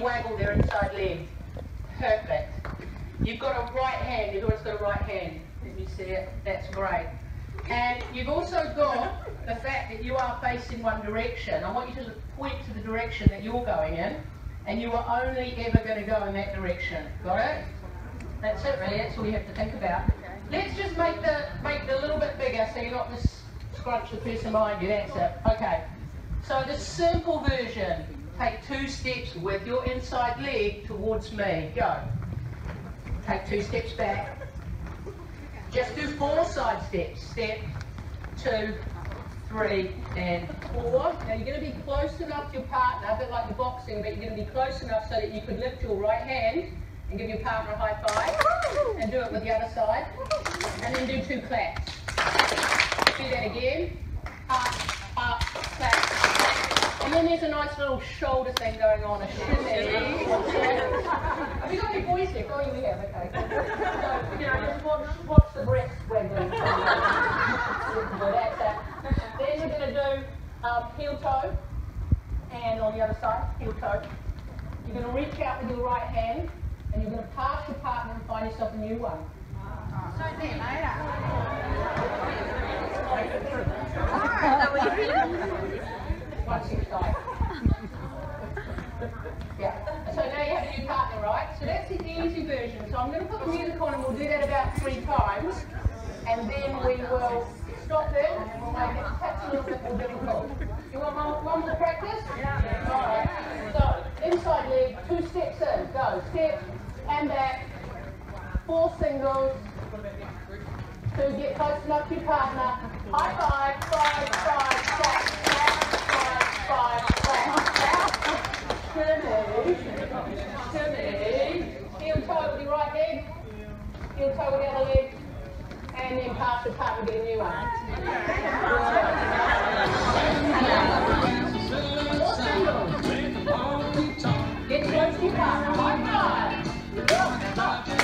waggle their inside leg. Perfect. You've got a right hand, everyone's got a right hand. Let me see it, that's great. And you've also got the fact that you are facing one direction. I want you to point to the direction that you're going in, and you are only ever going to go in that direction. Got it? That's it really, that's all you have to think about. Let's just make the make the little bit bigger so you're not just scrunch the person behind you, that's it. Okay. So the simple version, take two steps with your inside leg towards me. Go. Take two steps back. Just do four side steps. Step, two, three, and four. Now you're going to be close enough to your partner, a bit like the boxing, but you're going to be close enough so that you could lift your right hand and give your partner a high five. And do it with the other side. And then do two claps. Do that again. Up, up, clap. And then there's a nice little shoulder thing going on, have you got any boys here? Oh, you have, okay. So, you know, just watch, watch the breasts wiggling. That's that. Then we're going to do um, heel toe. And on the other side, heel toe. You're going to reach out with your right hand and you're going to pass your partner and find yourself a new one. So there, Five. Yeah. So now you have a new partner, right? So that's the easy version. So I'm going to put the music on and we'll do that about three times. And then we will stop there and we'll make it perhaps a little bit more difficult. You want one, one more practice? Yeah. Alright. So inside leg, two steps in. Go. Step and back. Four singles. So get close enough to your partner. High five, five, Heel toe with your right leg. Heel toe with the other leg. And then pass the cut with get new one. Get close to your partner. High five.